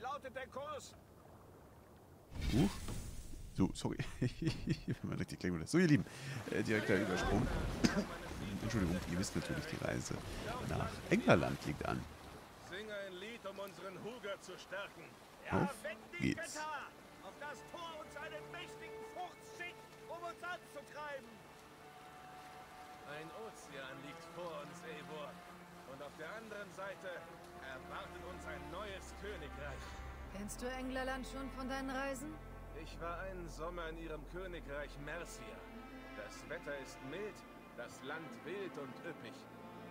Wie lautet der Kurs? Uh. So, sorry. Man richtig. So, ihr Lieben, äh, direkter Übersprung. Entschuldigung, ihr wisst natürlich, die Reise nach Englerland liegt an. Singe ein Lied, um unseren Huger zu stärken. Auf weg die geht's. Auf das Tor uns einen mächtigen Furcht schickt, um uns anzutreiben! Ein Ozean liegt vor uns, Eivor. Und auf der anderen Seite erwartet uns ein neues Königreich. Kennst du Englerland schon von deinen Reisen? Ich war einen Sommer in ihrem Königreich Mercia. Das Wetter ist mild, das Land wild und üppig.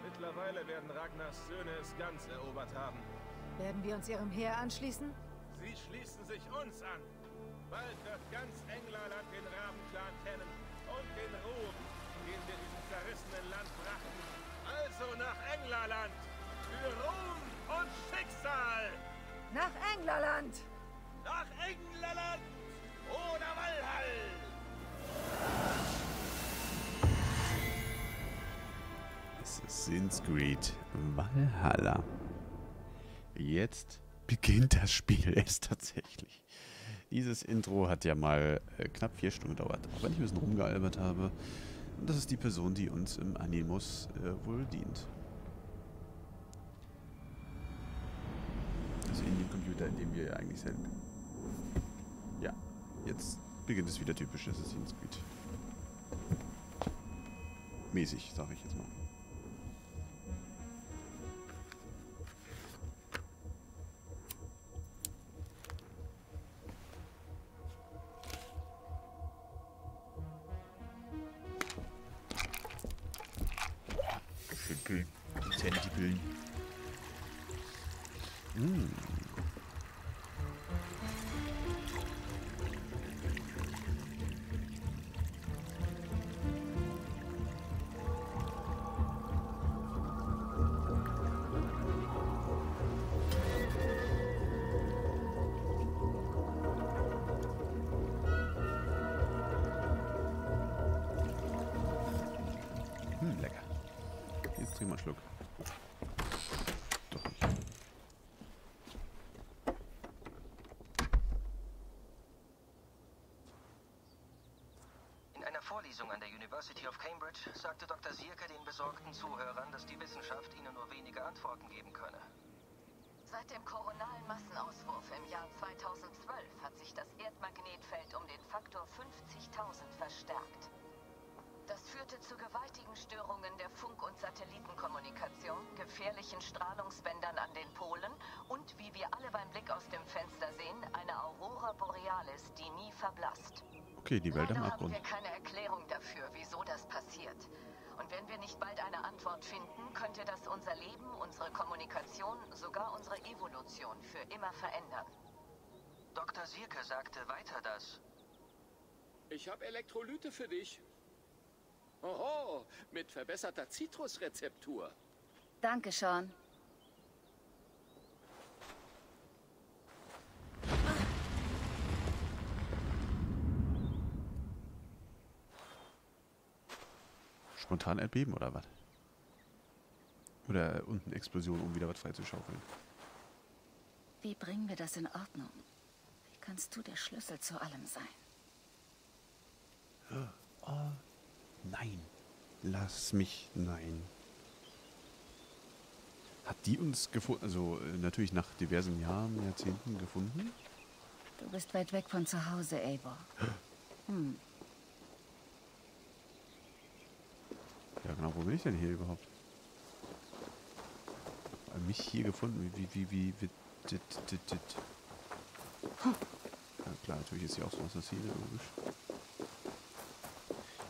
Mittlerweile werden Ragnars Söhne es ganz erobert haben. Werden wir uns ihrem Heer anschließen? Sie schließen sich uns an. Bald wird ganz Englerland den Rabenclan kennen und den Ruhm, den wir diesem zerrissenen Land brachten. Also nach Englerland! Für Ruhm und Schicksal! Nach Englerland! Nach Englerland oder Valhall! Assassin's Creed Valhalla. Jetzt beginnt das Spiel erst tatsächlich. Dieses Intro hat ja mal äh, knapp vier Stunden gedauert, auch wenn ich ein bisschen rumgealbert habe. Und das ist die Person, die uns im Animus äh, wohl dient. Also in dem Computer, in dem wir eigentlich sind. Ja, jetzt beginnt es wieder typisch Assassin's Creed. Mäßig, sage ich jetzt mal. Einen Schluck. Doch nicht. In einer Vorlesung an der University of Cambridge sagte Dr. Sierke den besorgten Zuhörern, dass die Wissenschaft ihnen nur wenige Antworten geben könne. Seit dem koronalen Massenauswurf im Jahr 2012 hat sich das Erdmagnetfeld um den Faktor 50.000 verstärkt. Das führte zu gewaltigen Störungen der Funk- und Satellitenkommunikation, gefährlichen Strahlungsbändern an den Polen und, wie wir alle beim Blick aus dem Fenster sehen, einer Aurora Borealis, die nie verblasst. Okay, die Welt am Leider haben Abgrund. wir keine Erklärung dafür, wieso das passiert. Und wenn wir nicht bald eine Antwort finden, könnte das unser Leben, unsere Kommunikation, sogar unsere Evolution für immer verändern. Dr. Sierke sagte weiter, dass Ich habe Elektrolyte für dich. Oho, mit verbesserter Zitrusrezeptur. Danke, Sean. Spontan Erdbeben oder was? Oder unten Explosion, um wieder was freizuschaufeln. Wie bringen wir das in Ordnung? Wie kannst du der Schlüssel zu allem sein? Oh, nein. Lass mich, nein. Hat die uns gefunden, also äh, natürlich nach diversen Jahren, Jahrzehnten gefunden? Du bist weit weg von zu Hause, Eivor. Hm, Ja genau, wo bin ich denn hier überhaupt? Mich hier gefunden, wie, wie, wie, wie, dit, dit, dit. Ja klar, natürlich ist hier auch so ein Assassine, logisch.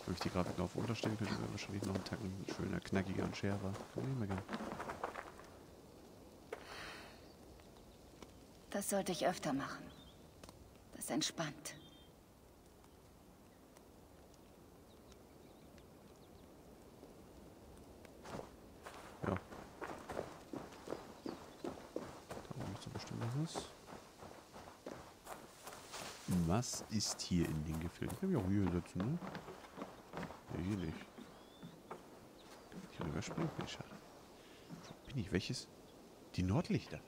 Wenn ich die Grafik noch auf unterstellen könnte, wäre wahrscheinlich noch ein Tacken schöner, knackiger und schärfer. Kann ich mir gern. das sollte ich öfter machen. Das entspannt. Ja. Da ist doch bestimmt noch was. Was ist hier in den Gefilden? Ich kann mich auch hier sitzen, ne? Ja, hier nicht. Kann ich rüberspringen? Nee, schade. Wo bin ich? Welches? Die Nordlichter.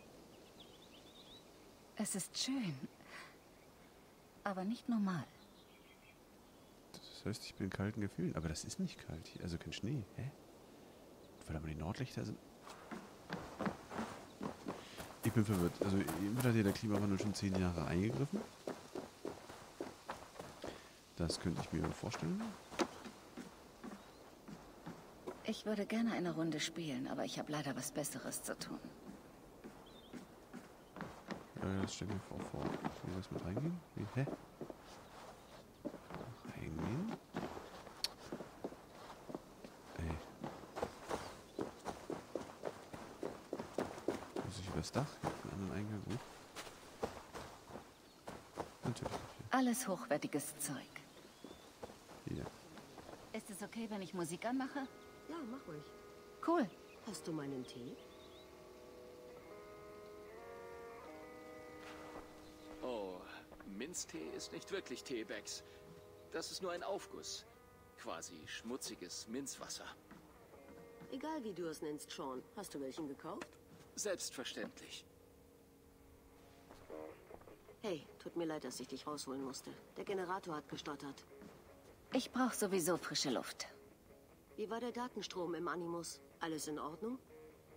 Es ist schön. Aber nicht normal. Das heißt, ich bin in kalten Gefühlen. Aber das ist nicht kalt hier. Also kein Schnee. Hä? Weil aber die Nordlichter sind. Ich bin verwirrt. Also, entweder hat hier der Klimawandel schon zehn Jahre eingegriffen. Das könnte ich mir vorstellen. Ich würde gerne eine Runde spielen, aber ich habe leider was Besseres zu tun. Ja, das stell mir vor, vor. Wie das mit reingehen? Wie, hä? Reingehen? Ey. Muss ich übers Dach? Einen anderen Eingang hoch? Natürlich nicht. Alles hochwertiges Zeug. Hier. Ist es okay, wenn ich Musik anmache? Ja, mach ruhig. Cool. Hast du meinen Tee? Oh, Minztee ist nicht wirklich Teebecks. Das ist nur ein Aufguss. Quasi schmutziges Minzwasser. Egal wie du es nennst, Sean. Hast du welchen gekauft? Selbstverständlich. Hey, tut mir leid, dass ich dich rausholen musste. Der Generator hat gestottert. Ich brauche sowieso frische Luft. Wie war der Datenstrom im Animus? Alles in Ordnung?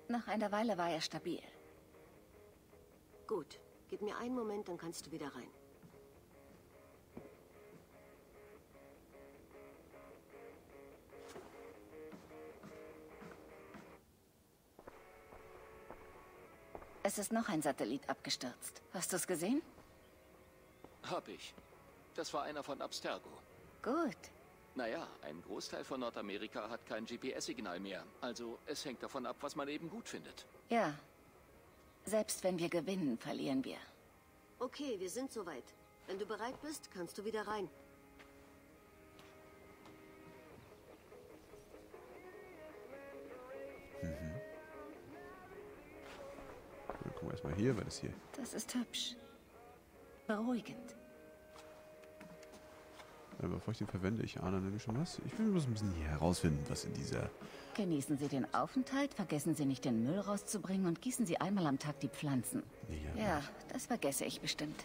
Nach einer Weile war er stabil. Gut. Gib mir einen Moment, dann kannst du wieder rein. Es ist noch ein Satellit abgestürzt. Hast du es gesehen? Hab ich. Das war einer von Abstergo. Gut. Naja, ein Großteil von Nordamerika hat kein GPS-Signal mehr. Also es hängt davon ab, was man eben gut findet. Ja. Selbst wenn wir gewinnen, verlieren wir. Okay, wir sind soweit. Wenn du bereit bist, kannst du wieder rein. Dann gucken wir erstmal hier, weil das hier. Das ist hübsch. Beruhigend. Äh, bevor ich den verwende, ich ahne nämlich schon was. Ich will bloß ein bisschen hier herausfinden, was in dieser. Genießen Sie den Aufenthalt, vergessen Sie nicht, den Müll rauszubringen und gießen Sie einmal am Tag die Pflanzen. Ja, Ja, das vergesse ich bestimmt.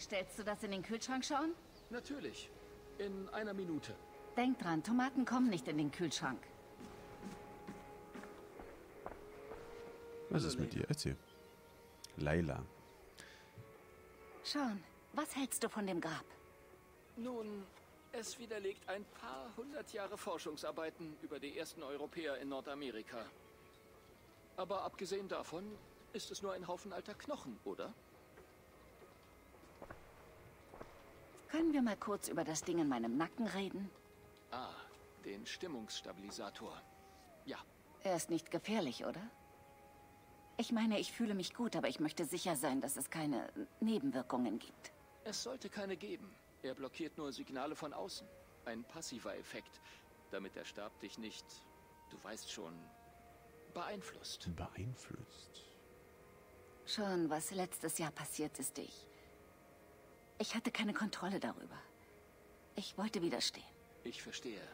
Stellst du das in den Kühlschrank schauen? Natürlich. In einer Minute. Denk dran, Tomaten kommen nicht in den Kühlschrank. Was ist mit dir? Erzähl. Laila. Sean, was hältst du von dem Grab? Nun, es widerlegt ein paar hundert Jahre Forschungsarbeiten über die ersten Europäer in Nordamerika. Aber abgesehen davon ist es nur ein Haufen alter Knochen, oder? Können wir mal kurz über das Ding in meinem Nacken reden? Ah, den Stimmungsstabilisator. Ja, Er ist nicht gefährlich, oder? Ich meine, ich fühle mich gut, aber ich möchte sicher sein, dass es keine Nebenwirkungen gibt. es sollte keine geben. Er blockiert nur Signale von außen. Ein passiver Effekt, damit der Stab dich nicht, du weißt schon, beeinflusst. Beeinflusst. Schon, was letztes Jahr passiert ist, ich. Ich hatte keine Kontrolle darüber. Ich wollte widerstehen. Ich verstehe.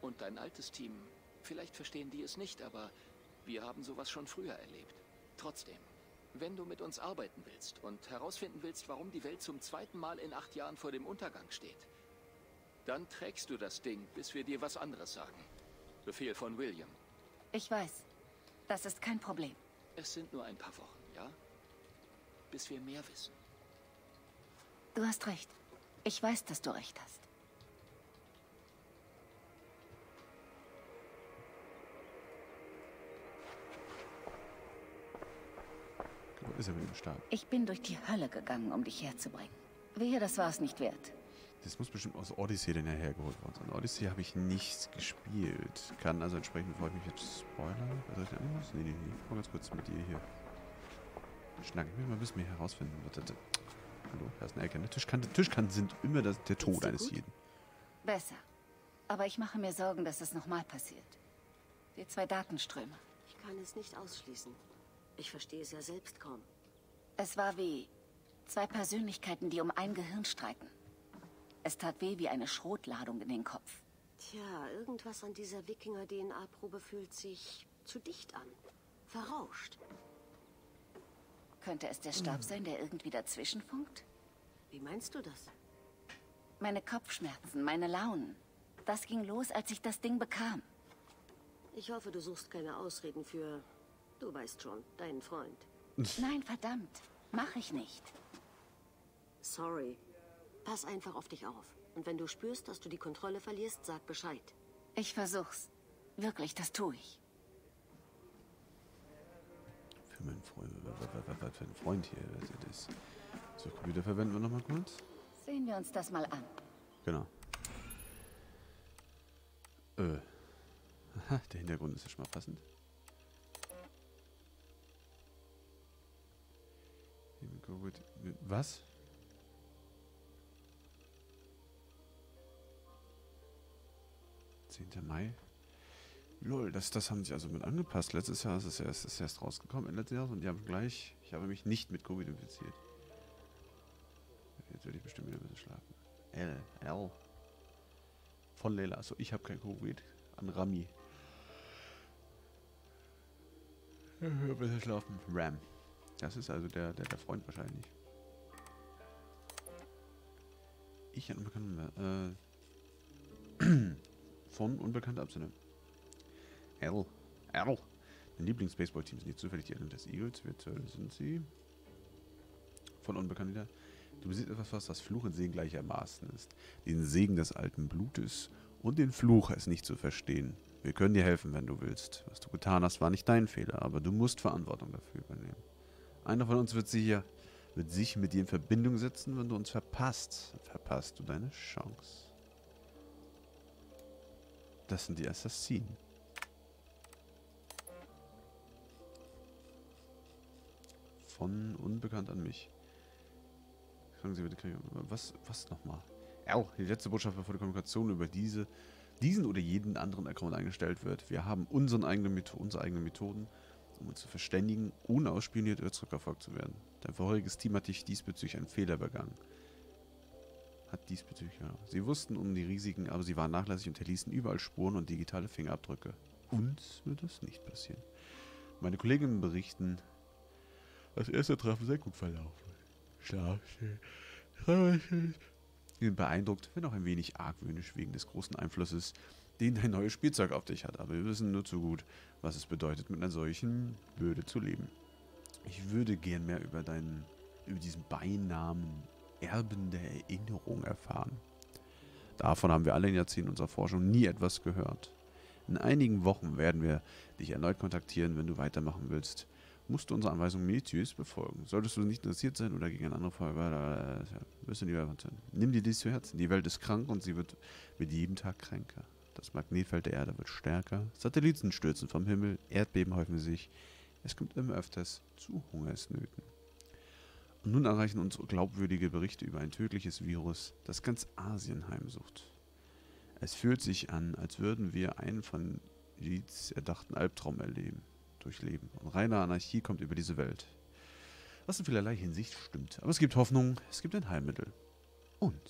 Und dein altes Team, vielleicht verstehen die es nicht, aber wir haben sowas schon früher erlebt. Trotzdem, wenn du mit uns arbeiten willst und herausfinden willst, warum die Welt zum zweiten Mal in acht Jahren vor dem Untergang steht, dann trägst du das Ding, bis wir dir was anderes sagen. Befehl von William. Ich weiß. Das ist kein Problem. Es sind nur ein paar Wochen, ja? Bis wir mehr wissen. Du hast recht. Ich weiß, dass du recht hast. Ist er mit dem Stab? Ich bin durch die Hölle gegangen, um dich herzubringen. Wehe, das war es nicht wert. Das muss bestimmt aus Odyssey dann ja hergeholt worden sein. Odyssey habe ich nicht gespielt. Kann also entsprechend, bevor ich mich jetzt spoiler. Was soll ich denn anders? Nee, nee, nee. Mal ganz kurz mit dir hier. Schnack. Ich will mal ein bisschen mehr herausfinden. Was das- Hallo, da ist eine Ecke. Ne? Tischkante, Tischkanten sind immer das, der Tod eines gut? jeden. Besser. Aber ich mache mir Sorgen, dass es nochmal passiert. Die zwei Datenströme. Ich kann es nicht ausschließen. Ich verstehe es ja selbst kaum. Es war wie zwei Persönlichkeiten, die um ein Gehirn streiten. Es tat weh wie eine Schrotladung in den Kopf. Tja, irgendwas an dieser Wikinger-DNA-Probe fühlt sich zu dicht an. Verrauscht. Könnte es der Stab sein, der irgendwie dazwischen funkt? Wie meinst du das? Meine Kopfschmerzen, meine Launen. Das ging los, als ich das Ding bekam. Ich hoffe, du suchst keine Ausreden für, du weißt schon, deinen Freund. Nein, verdammt. Mach ich nicht. Sorry. Pass einfach auf dich auf. Und wenn du spürst, dass du die Kontrolle verlierst, sag Bescheid. Ich versuch's. Wirklich, das tue ich. Für meinen Freund. Was, für ein Freund hier? Was ist das? So, Computer verwenden wir nochmal kurz. Sehen wir uns das mal an. Genau. Äh. Aha, der Hintergrund ist ja schon mal passend. Was? Zehnter Mai? Lol, das, das haben sich also mit angepasst. Letztes Jahr ist es erst, ist erst rausgekommen, Ende Jahr, und die haben gleich, ich habe mich nicht mit Covid infiziert. Jetzt werde ich bestimmt wieder ein bisschen schlafen. L, L. Von Leila. Also ich habe kein Covid. An Rami. Ja, besser schlafen. Ram. Das ist also der, der, der Freund wahrscheinlich. Ich an unbekannten, äh, von unbekannter Absender. L. L. Mein Lieblings-Baseball-Team sind nicht zufällig die Islanders Eagles. Virtuell sind sie. Von unbekannter. Du besiehst etwas, was das Fluch und Segen gleichermaßen ist. Den Segen des alten Blutes und den Fluch, es nicht zu verstehen. Wir können dir helfen, wenn du willst. Was du getan hast, war nicht dein Fehler, aber du musst Verantwortung dafür übernehmen. Einer von uns wird, sicher, wird sich mit dir in Verbindung setzen, wenn du uns verpasst. Verpasst du deine Chance. Das sind die Assassinen. Von unbekannt an mich. Fragen Sie bitte, was, was nochmal? Ja, die letzte Botschaft, bevor die Kommunikation über diese, diesen oder jeden anderen Account eingestellt wird. Wir haben unseren eigenen unsere eigenen Methoden, um uns zu verständigen, ohne ausspioniert oder zurückverfolgt zu werden. Dein vorheriges Team hat dich diesbezüglich einen Fehler begangen. Hat diesbezüglich, ja. Sie wussten um die Risiken, aber sie waren nachlässig und hinterließen überall Spuren und digitale Fingerabdrücke. Uns wird das nicht passieren. Meine Kolleginnen berichten, das erste Treffen sehr gut verlaufen. Schlafschön. Beeindruckt, wenn auch ein wenig argwöhnisch wegen des großen Einflusses, den dein neues Spielzeug auf dich hat. Aber wir wissen nur zu gut, was es bedeutet, mit einer solchen Bürde zu leben. Ich würde gern mehr über deinen, über diesen Beinamen Erben der Erinnerung erfahren. Davon haben wir alle in Jahrzehnten unserer Forschung nie etwas gehört. In einigen Wochen werden wir dich erneut kontaktieren, wenn du weitermachen willst musst du unsere Anweisungen minutiös befolgen. Solltest du nicht interessiert sein oder gegen eine andere Frage, äh, wirst du lieber. Nimm dir dies zu Herzen. Die Welt ist krank und sie wird mit jedem Tag kränker. Das Magnetfeld der Erde wird stärker. Satelliten stürzen vom Himmel. Erdbeben häufen sich. Es kommt immer öfters zu Hungersnöten. Und nun erreichen uns glaubwürdige Berichte über ein tödliches Virus, das ganz Asien heimsucht. Es fühlt sich an, als würden wir einen von Leeds erdachten Albtraum erleben durchleben. Und reine Anarchie kommt über diese Welt. Was in vielerlei Hinsicht stimmt. Aber es gibt Hoffnung, es gibt ein Heilmittel. Und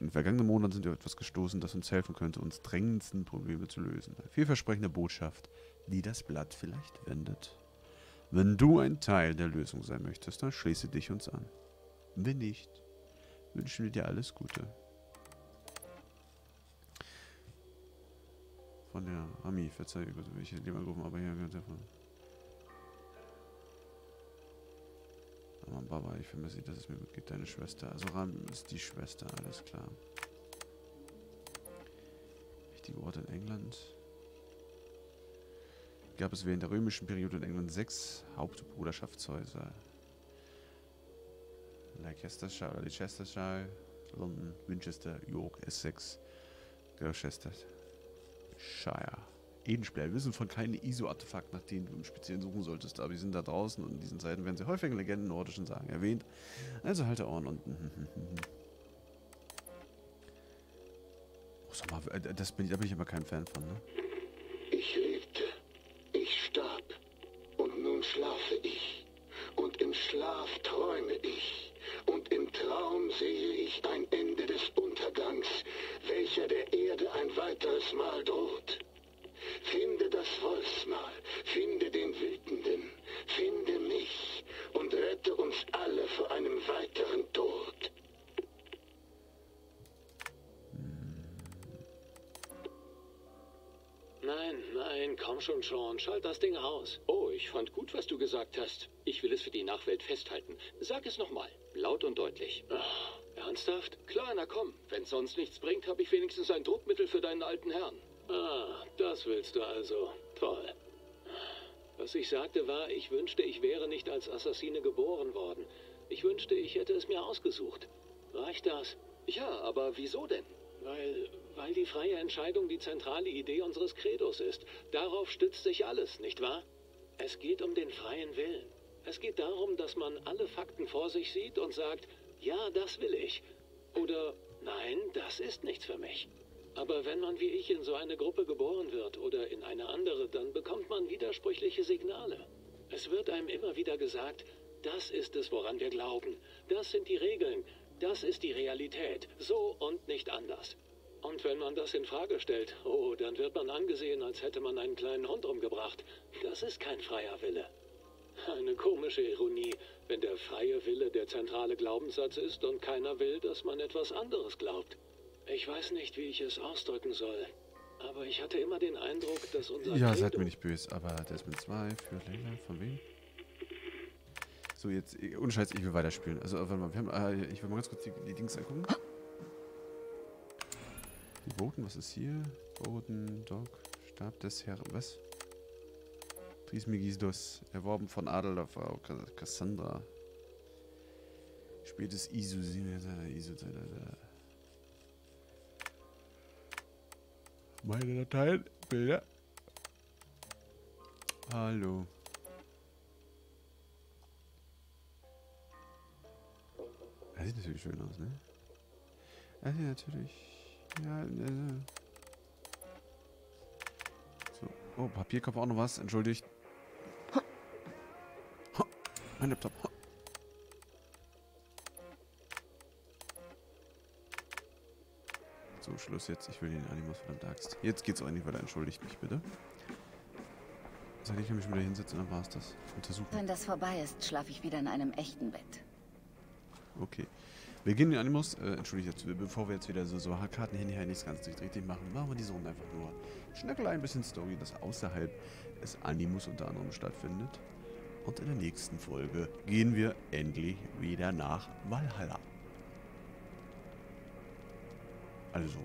in den vergangenen Monaten sind wir etwas gestoßen, das uns helfen könnte, uns drängendsten Probleme zu lösen. Eine vielversprechende Botschaft, die das Blatt vielleicht wendet. Wenn du ein Teil der Lösung sein möchtest, dann schließe dich uns an. Wenn nicht, wünschen wir dir alles Gute. Von der Ami, Verzeihung, will ich lieber angerufen, aber hier ganz davon. Aber Baba, ich vermisse, dass es mir gut geht, deine Schwester. Also Ram ist die Schwester, alles klar. Wichtige Orte in England. Gab es während der römischen Periode in England sechs Hauptbruderschaftshäuser. Leicestershire oder Leicestershire, London, Winchester, York, Essex, Gloucester, Shire. Edenspieler. Wir wissen von keinem ISO-Artefakt, nach denen du im Speziellen suchen solltest, aber die sind da draußen und in diesen Seiten werden sie häufig in Legenden nordischen Sagen erwähnt. Also halte Ohren und. Oh, sag mal, äh, das bin, da bin ich aber kein Fan von, ne? Ich Komm schon, Sean, schalt das Ding aus. Oh, ich fand gut, was du gesagt hast. Ich will es für die Nachwelt festhalten. Sag es nochmal, laut und deutlich. Ach, ernsthaft? Klar, na komm. Wenn sonst nichts bringt, habe ich wenigstens ein Druckmittel für deinen alten Herrn. Ah, das willst du also. Toll. Was ich sagte war, ich wünschte, ich wäre nicht als Assassine geboren worden. Ich wünschte, ich hätte es mir ausgesucht. Reicht das? Ja, aber wieso denn? Weil, weil die freie Entscheidung die zentrale Idee unseres Credos ist. Darauf stützt sich alles, nicht wahr? Es geht um den freien Willen. Es geht darum, dass man alle Fakten vor sich sieht und sagt, ja, das will ich. Oder nein, das ist nichts für mich. Aber wenn man wie ich in so eine Gruppe geboren wird oder in eine andere, dann bekommt man widersprüchliche Signale. Es wird einem immer wieder gesagt, das ist es, woran wir glauben. Das sind die Regeln. Das ist die Realität. So und nicht anders. Und wenn man das in Frage stellt, oh, dann wird man angesehen, als hätte man einen kleinen Hund umgebracht. Das ist kein freier Wille. Eine komische Ironie, wenn der freie Wille der zentrale Glaubenssatz ist und keiner will, dass man etwas anderes glaubt. Ich weiß nicht, wie ich es ausdrücken soll. Aber ich hatte immer den Eindruck, dass unser. Ja, seid mir nicht böse, aber Desmond 2 für Layla, von wem? So, jetzt, ohne Scheiß, ich will weiterspielen. Also, warte mal, wir haben, äh, ich will mal ganz kurz die, die Dings angucken. Die Boten, was ist hier? Boten, Doc, Stab des Herrn, was? Trismegistos, erworben von Adolf Cassandra. Spätes ISO, ISO, Meine Dateien, Bilder. Hallo. Das sieht natürlich schön aus, ne? Das sieht natürlich... Ja, ne, So. Oh, Papierkopf auch noch was. Entschuldigt. Mein Laptop. So, Schluss jetzt. Ich will den Animus verdammt Axt. Jetzt geht's auch nicht weiter. Entschuldigt mich bitte. Soll ich mich wieder hinsetzen, dann war's das. Untersuchen. Wenn das vorbei ist, schlafe ich wieder in einem echten Bett. Okay. Wir gehen in den Animus. Äh, entschuldigt jetzt, bevor wir jetzt wieder so, so Karten hin her nichts ganz richtig machen, machen wir diese Runde einfach nur Schnöckelei, ein bisschen Story, das außerhalb des Animus unter anderem stattfindet. Und in der nächsten Folge gehen wir endlich wieder nach Valhalla. Also,